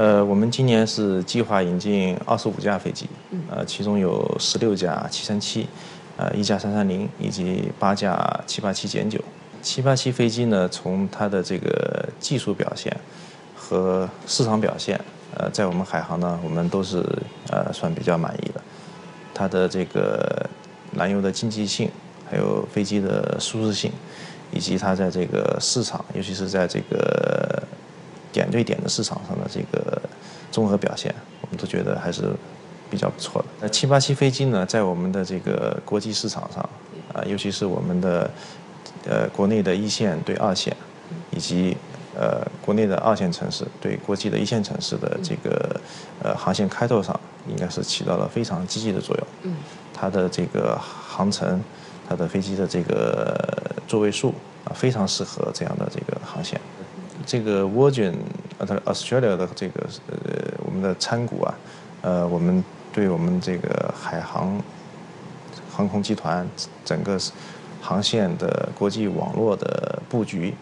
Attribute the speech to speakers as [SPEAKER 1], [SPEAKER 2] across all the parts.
[SPEAKER 1] 呃，我们今年是计划引进二十五架飞机，呃，其中有十六架七三七，呃，一架三三零，以及八架七八七减九。七八七飞机呢，从它的这个技术表现和市场表现，呃，在我们海航呢，我们都是呃算比较满意的。它的这个燃油的经济性，还有飞机的舒适性，以及它在这个市场，尤其是在这个点对点的市场上的这个综合表现，我们都觉得还是比较不错的。那七八七飞机呢，在我们的这个国际市场上，啊，尤其是我们的。呃，国内的一线对二线，以及呃国内的二线城市对国际的一线城市的这个呃航线开拓上，应该是起到了非常积极的作用。嗯，它的这个航程，它的飞机的这个座位数啊，非常适合这样的这个航线。这个 Virgin 呃，Australia 的这个呃我们的参股啊，呃，我们对我们这个海航航空集团整个。航线的国际网络的布局，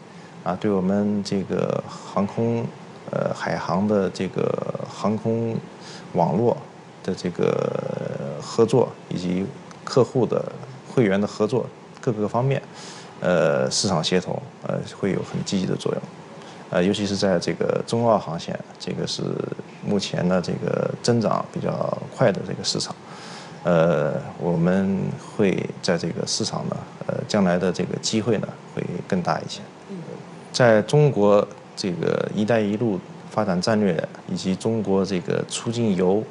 [SPEAKER 1] 啊，对我们这个航空，呃，海航的这个航空网络的这个合作，以及客户的会员的合作各个方面，呃，市场协同，呃，会有很积极的作用，呃，尤其是在这个中澳航线，这个是目前的这个增长比较快的这个市场。呃，我们会在这个市场呢，呃，将来的这个机会呢会更大一些。在中国这个“一带一路”发展战略以及中国这个出境游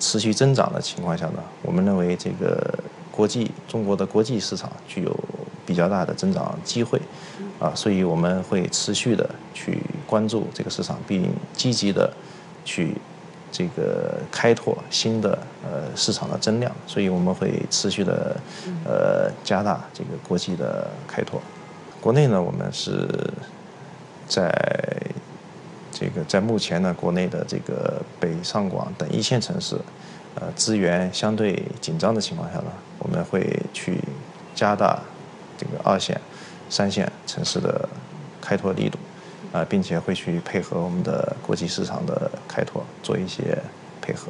[SPEAKER 1] 持续增长的情况下呢，我们认为这个国际中国的国际市场具有比较大的增长机会，啊，所以我们会持续的去关注这个市场，并积极的去。这个开拓新的呃市场的增量，所以我们会持续的呃加大这个国际的开拓。国内呢，我们是在这个在目前呢国内的这个北上广等一线城市，呃资源相对紧张的情况下呢，我们会去加大这个二线、三线城市的开拓力度。啊，并且会去配合我们的国际市场的开拓，做一些配合。